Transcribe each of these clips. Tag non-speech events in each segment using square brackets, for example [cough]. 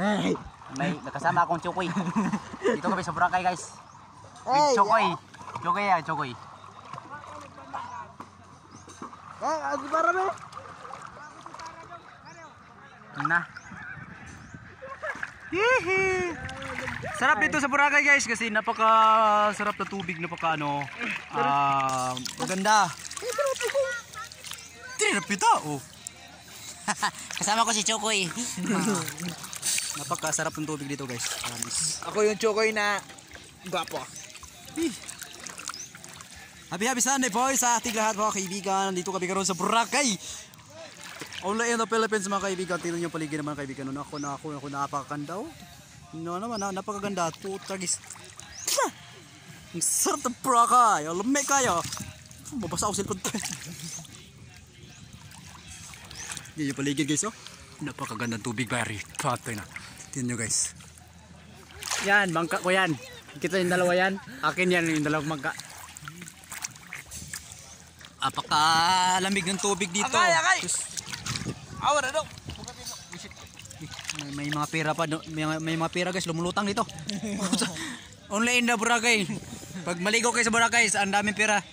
Hey. May nakasama akong Chokoy. [laughs] Dito kami sa Boracay guys. With. Chokoy. Chokoy yan, Chokoy. Eh, ano para mo? Na. Hihi. Sarap dito sa Boracay guys kasi napaka sarap na tubig, napaka ano, ah, maganda. Tirap kita, oh. [laughs] Kasama ko si Chokoy. [laughs] napaka sarap ng tubig dito guys. Promise. Ako yung chokoy na gwapo. Happy happy Sunday boys sa ating lahat mga kaibigan. Nandito kami karon sa Boracay. Only in the Philippines mga kaibigan. Tingnan niyo yung paligid naman kaibigan. Ano, ako na ako, ako napakaganda oh. No naman, na, napakaganda. Tutagis. Ang sarap ng Boracay. Alamig kayo. Mabasa ako cellphone ko. Yan yung paligid guys oh. Napakagandang tubig bari. Patay na. Tingnan niyo guys. Yan, bangka ko yan. Kita yung dalawa yan. Akin yan yung dalawang bangka. Apakalamig ng tubig dito. Akay, akay! Diyos, Awa na daw. May, may mga pera pa, do- may, may mga pera guys, lumulutang dito. [laughs] Only in the Boracay. Pag maligo kayo sa Boracay, ang daming pera.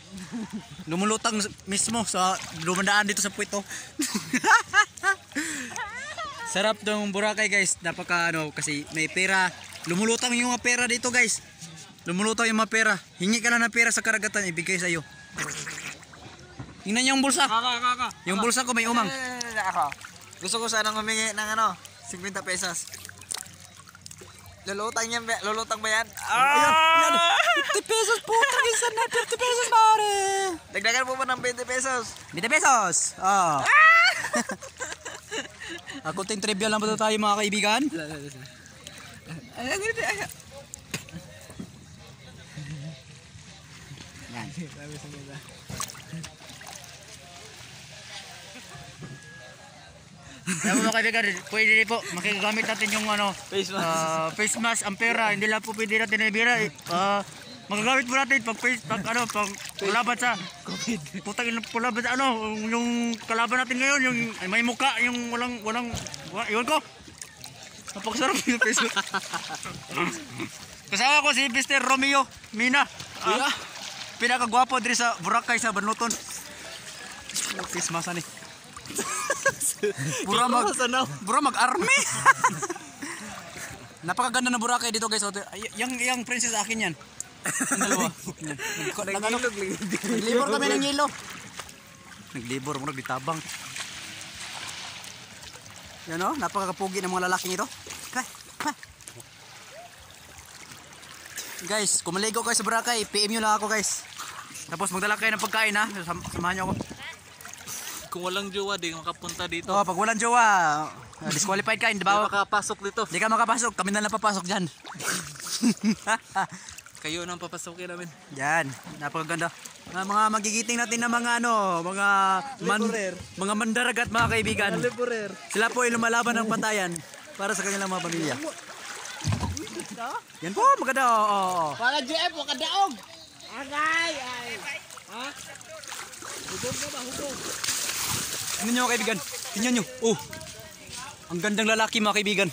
Lumulutang mismo sa lumandaan dito sa puwito. [laughs] Sarap ng Boracay guys, napaka ano, kasi may pera. Lumulutang yung mga pera dito guys. Lumulutang yung mga pera. Hingi ka lang ng pera sa karagatan, ibigay sa iyo. Tingnan niyo yung bulsa. Kaka, kaka. Yung bulsa ko may umang. Eh, Ako. Gusto ko sanang humingi ng ano, 50 pesos. Lulutang yan, lulutang ba yan? Ayan. 50 pesos po, tagisan na 50 pesos pare. Dagdagan mo ba ng 20 pesos? 20 pesos. Ah. [laughs] Ah, kunting trivia lang ba tayo mga kaibigan? Yan. Alam mo kaibigan, pwede rin po, makigamit natin yung ano, Face mask. ah, face mask, ang pera, hindi lang po pwede natin na ibira. eh. Magagamit po natin pag face, pag ano, pag laban sa COVID. Putang ina po laban sa ano, yung kalaban natin ngayon, yung ay, may muka, yung walang, walang, wa, iwan ko. Napakasarap yung face mask. Kasama ko si Mr. Romeo Mina. Ah, pinakagwapo diri sa Boracay sa Banluton. Face mask ni. Pura mag Pura mag-army. [laughs] Napakaganda ng Boracay dito guys. Ay, Yung yung princess akin yan. Yung dalawa. Yan. Nag- nag- ano, Naglibor kami ng yelo. Naglibor mo nagbitabang. Yan o, napakapugi ng mga lalaking ito. Guys, kung maligo kayo sa Boracay, PM nyo lang ako guys. Tapos magdala kayo ng pagkain ha. Sam- Samahan nyo ako. Kung walang jowa, di makapunta dito. Oh, pag walang jowa, uh, disqualified ka, hindi ba? makapasok dito. Hindi ka makapasok, kami na lang papasok dyan. [laughs] Kayo nang papasukin namin. Yan, napakaganda. Mga, mga magigiting natin na mga ano, mga man, mga mandaragat mga kaibigan. Sila po ay lumalaban ng patayan para sa kanilang mga pamilya. Yan po, maganda. Oo, oo, oo. Para JF, waka daog. Agay, ay. Ha? Hubog na ba, hubog? Tingnan nyo mga kaibigan. Tingnan nyo. Oh, ang gandang lalaki mga kaibigan.